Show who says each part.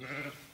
Speaker 1: Yeah.